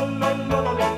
la la la la.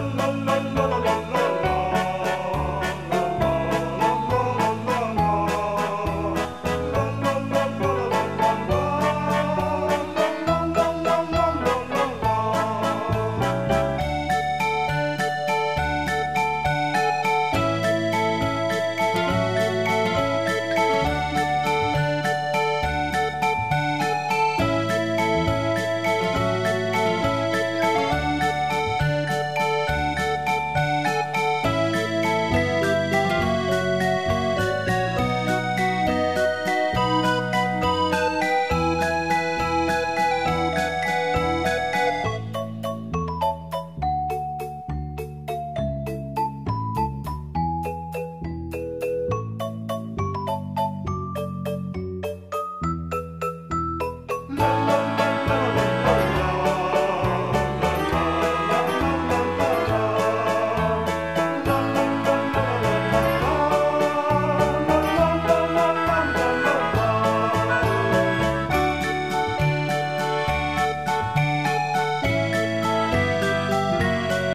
no, no.